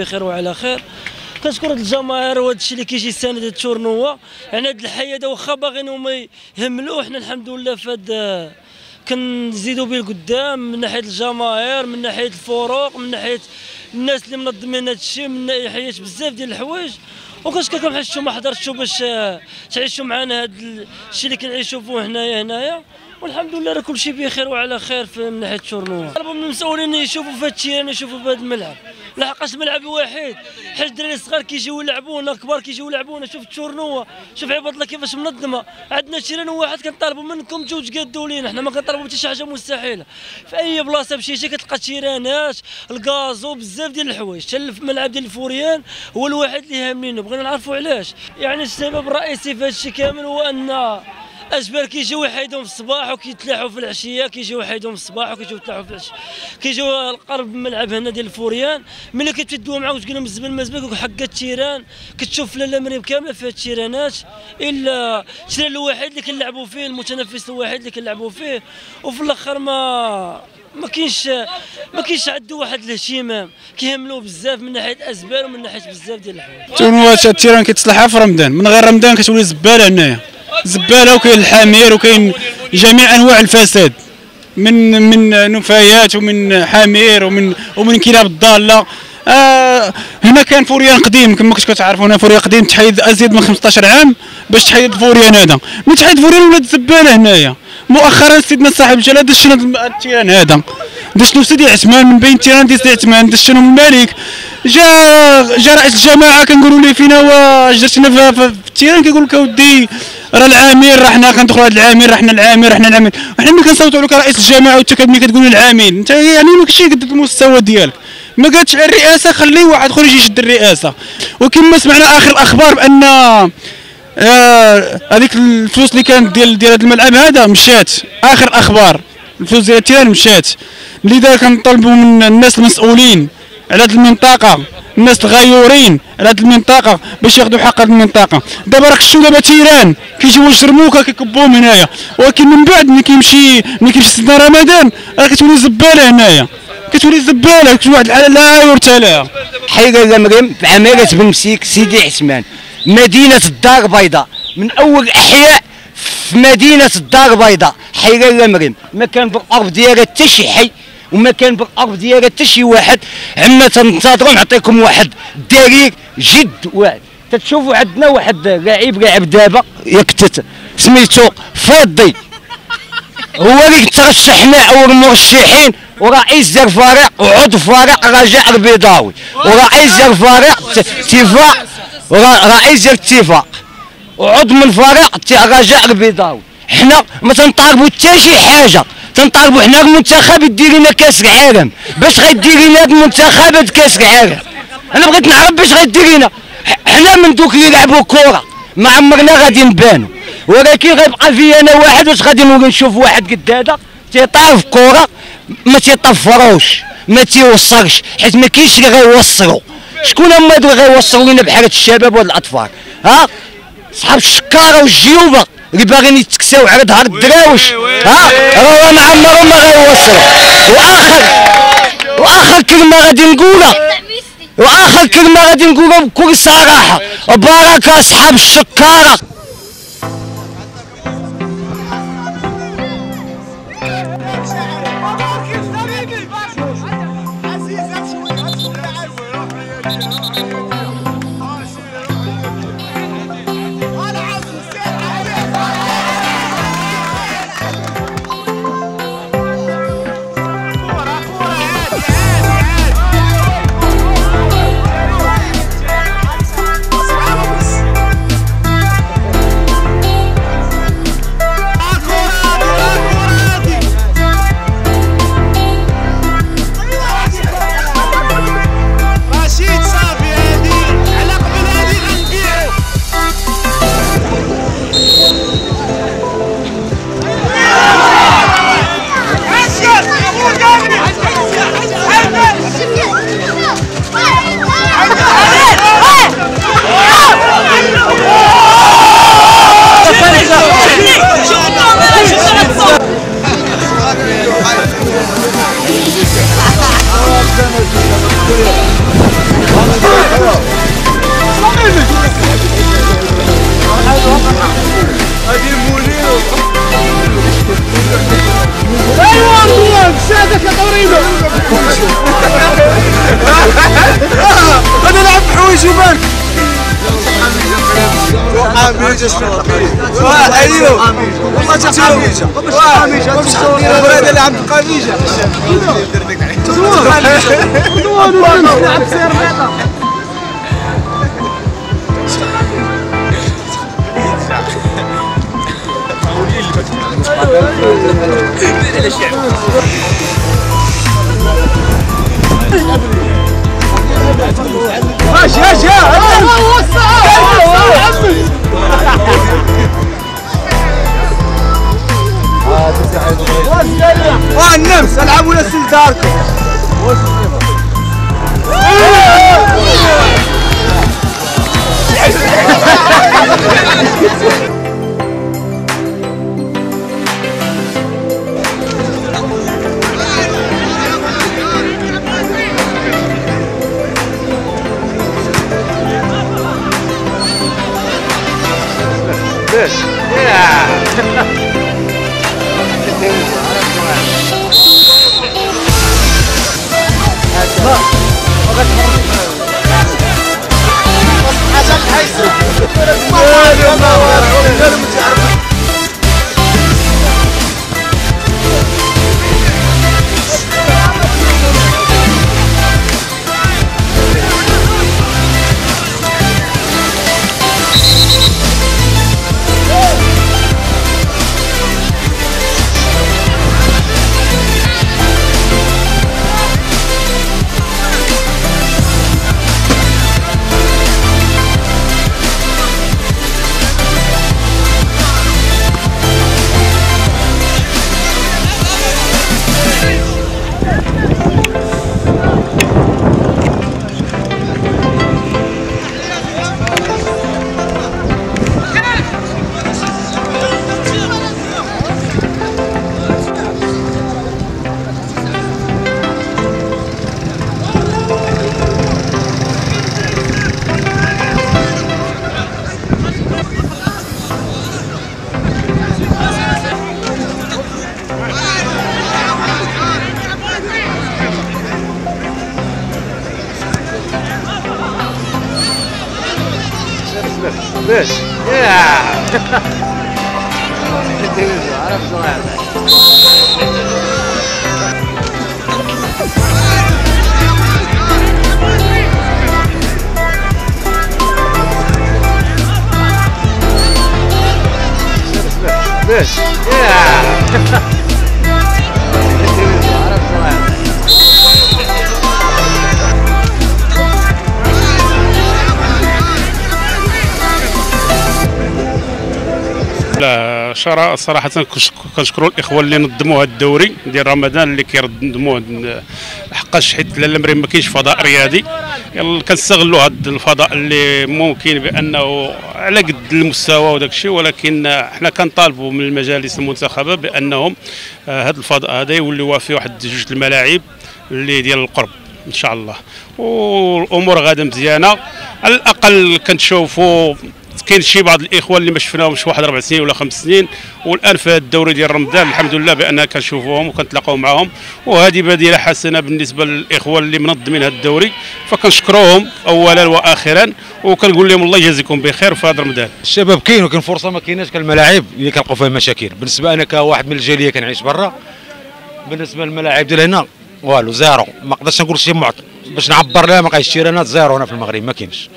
بخير وعلى خير. كنشكر الجماهير وهذا الشيء اللي كيجي يساند هاد التورنوا يعني هاد الحي هذا واخا باغيين هما يهملوه حنا الحمد لله فهاد كنزيدوا به القدام من ناحية الجماهير من ناحية الفروق من ناحية الناس اللي منظمين هذا الشيء من ناحية بزاف ديال الحوايج. وكنشكركم شفتوا ما حضرتوا باش آه، تعيشوا معنا هذا الشيء اللي كنعيشوا فيه هنايا هنايا. والحمد لله راه كل شيء بخير وعلى خير في من ناحية التورنوا طلبوا من المسؤولين يشوفوا في هذا الشيء يشوفوا في هذا الملعب. لحقاش ملعب واحد. حيت الدراري الصغار كيجيو يلعبونا الكبار كيجيو يلعبونا شوف ال tournoi شوف عباد الله كيفاش منظمة. عندنا تيران واحد كنطالبوا منكم تجوا تقادوا لينا حنا ما كنطالبوا حتى شي حاجة مستحيلة. في أي بلاصة مشيتي كتلقى تيرانات ال gazon بزاف ديال الحوايج. حتى الملعب ديال الفيراي هو الواحد اللي هاملينه بغينا نعرفوا علاش. يعني السبب الرئيسي في هذا الشيء كامل هو أن اجبر كيجيو يحيدهم في الصباح وكيتلاحوا في العشية كيجيو يحيدهم في الصباح وكيجيو يتلاحوا في العشية. كيجيو القرب الملعب هنا ديال ال fourrière ملي كتدوا معاهم وتقول لهم الزبل مزبك وحق ال terrain كتشوف لاله مريم كاملة فيها التيرانات إلا ال terrain الوحيد اللي كنلعبوا فيه المتنفس الوحيد اللي كنلعبوا فيه وفي الآخر ما ما كاينش ما كاينش عنده واحد الاهتمام. كيهملوه بزاف من ناحية الازبال ومن ناحية بزاف ديال الحوايج. تورنوات ال terrain كيتصلحها في رمضان من غير رمضان كتولي زبالة هنايا زبالة وكاين الحمير وكاين جميع أنواع الفساد. من من نفايات ومن حمير ومن ومن كلاب الضالة. آه هنا كان fourrière قديم كما كنتو كتعرفوا هنا fourrière قديم تحيد أزيد من 15 عام باش تحيد fourrière هذا. من تحيد fourrière ولات زبالة هنايا. مؤخرا سيدنا صاحب الجلاله دشنا ال terrain هذا. دشنا سيدي عثمان من بين ال terrain سيدي عثمان دشنا الملك جا جا رئيس الجماعة كنقولوا ليه فينا واش درتنا في, ال terrain كيقول لك أودي راه العامل راه حنا كندخلوا هذا العامل راه حنا العامل راه حنا العامل وحنا ملي كنصوتوا لك رئيس الجماعة وانت ملي كتقول العامل انت يعني ماكشي قد المستوى ديالك. ما قالتش على الرئاسة خلي واحد آخر يجي يشد الرئاسة. وكما سمعنا آخر الأخبار بأن هذيك الفلوس اللي كانت ديال ديال هذا الملعب هذا مشات. آخر الاخبار الفلوس ديال التيران مشات. لذا كنطلبوا من الناس المسؤولين على هذه المنطقة الناس الغيورين على هذه المنطقة باش ياخذوا حق هذه المنطقة. دابا راك شفتوا دابا تيران كيجيو الجرموكه كيكبوهم هنايا. ولكن من بعد ملي كيمشي ملي كيمشي سيدنا رمضان راه كتولي زبالة هنايا. كتولي زبالة واحد الحالة لا يرثى لها حي مريم في عمارة بن مسيك سيدي عثمان مدينة الدار البيضاء من أول أحياء في مدينة الدار البيضاء حي مريم. ما كان بالأرض ديالها حتى شي حي وما كان بالأرض ديالها حتى شي واحد. عما تنتظروا نعطيكم واحد. دليل جد واحد تتشوفوا عندنا واحد لاعب لاعب دابا. يكتت. سميتو فضي. هو اللي ترشحنا أول مرشحين. ورئيس ديال الفريق وعضو فريق رجاء البيضاوي. ورئيس ديال الفريق اتفاق رئيس الاتفاق وعضو من فريق رجاء البيضاوي. حنا ما تنطالبوا حتى شي حاجة. تنطالبوا حنا المنتخب يدير لنا كاس العالم. باش غيدير لنا المنتخب هاد كاس العالم. أنا بغيت نعرف باش غيدير لنا حنا من دوك اللي يلعبوا كره ما عمرنا غادي نبانوا ولكن غيبقى في أنا واحد واش غادي نولي نشوف واحد قد هذا؟ تيطاف كره ما تيطفروش ما تيوصلش حيت ما كاينش اللي غيوصلوا شكون هما اللي غيوصلوا لنا بحال الشباب والاطفال ها؟ صحاب الشكارة والجيوبة اللي باغيين يتكساو على ظهر الدراوش. ها؟ راه ما عمرهم ما غيوصلوا وآخر وآخر كلمة غادي نقولها. وآخر كلمة غادي نقولها بكل صراحة. بارك أصحاب الشكارة. أيوه والله جات حميجه الولاد اللي عند قميجه نلعب سير اش اش النمس؟ العبوا لنا سلداركم this, this, yeah! This. Yeah. لا شرا صراحة كنش- كنشكروا الإخوة اللي نظموا هذا الدوري ديال رمضان اللي كينظموه حقاش حيت لا المريم ما كاينش فضاء رياضي. كنستغلوا هذا الفضاء اللي ممكن بأنه على قد المستوى وداك الشيء ولكن حنا كنطالبوا من المجالس المنتخبة بأنهم آه، هذا الفضاء هذا يوليوا فيه واحد جوج الملاعب اللي ديال القرب إن شاء الله. والأمور غاده مزيانة. على الأقل كنشوفوا كاين شي بعض الإخوة اللي ما شفناهمش واحد أربع سنين ولا خمس سنين والآن في هذا الدوري ديال رمضان الحمد لله بان كنشوفوهم وكنتلاقاو معاهم. وهذه بديلة حسنة بالنسبة للإخوة اللي منظمين هذا الدوري. فكنشكروهم اولا واخرا وكنقول لهم الله يجازيكم بخير في هذا رمضان. الشباب كاين ولكن فرصة ما كايناش كالملاعب اللي كنلقاو فيها مشاكل بالنسبة أنا كواحد من الجالية كنعيش برا. بالنسبة للملاعب ديال هنا والو زيرو. ما نقدرش نقول شي معط باش نعبر لها ما بقايش تيرانات زيرو هنا في المغرب ما كاينش.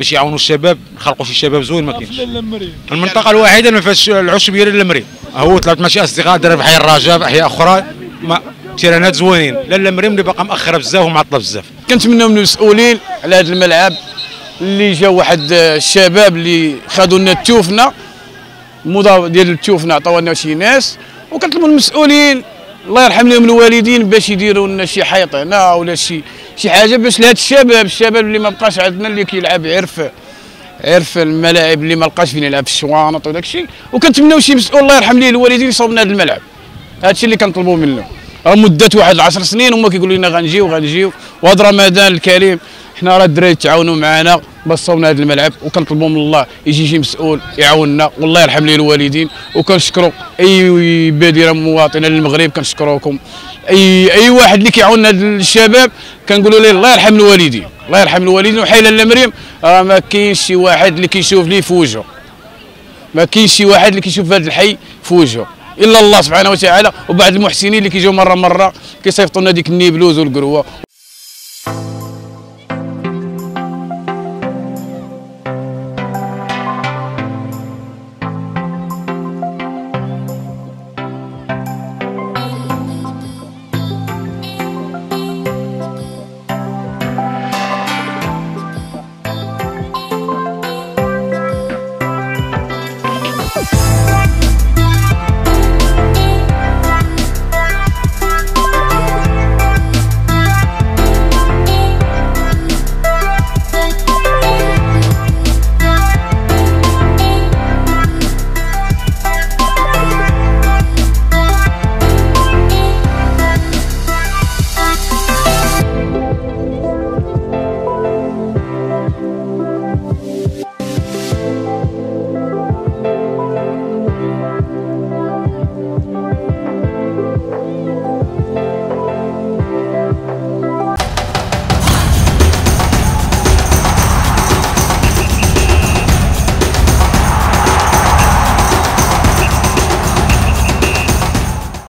باش يعاونوا الشباب نخلقوا شي شباب زوين ما كاينش. المنطقة الوحيده اللي ما فيهاش العشب ديال المريم هو طلعت ماشي أصدقاء دار في حي الرجاء احياء أخرى ما تيرانات زوينين. لا المريم اللي باقا مأخرة بزاف ومعطلة بزاف. كنتمنوا من المسؤولين على هذا الملعب اللي جا واحد الشباب اللي خدوا لنا التوفنا المضاف ديال التوفنا عطاو لنا شي ناس وكنطلبوا من المسؤولين. الله يرحم لهم الوالدين باش يديروا لنا شي حيط هنا ولا شي شي حاجة باش لهاد الشباب الشباب اللي ما بقاش عندنا اللي كيلعب عرف عرف الملاعب اللي ما لقاش فين يلعب في الشوانط وداك الشيء. وكنتمناو شي مسؤول الله يرحم ليه الوالدين يصوب لنا هذا الملعب. هذا الشيء اللي كنطلبوا منه مدة واحد العشر سنين هما كيقولوا لنا غنجيو غنجيو. وهذا رمضان الكريم حنا راه الدراري تعاونوا معنا باش صوبنا هذا الملعب وكنطلبوا من الله يجي شي مسؤول يعاوننا والله يرحم ليه الوالدين. وكنشكروا أي بادرة مواطنة للمغرب كنشكروكم. أي أي واحد اللي كيعاون هاد الشباب كنقولوا ليه الله يرحم الوالدين الله يرحم الوالدين. وحي لالة مريم راه ما كاينش شي واحد اللي كيشوف ليه في وجهه ما كاينش شي واحد اللي كيشوف هذا الحي في وجهه إلا الله سبحانه وتعالى وبعض المحسنين اللي كيجيو مرة مرة كيصيفطوا لنا ديك النيبلوز والقروة.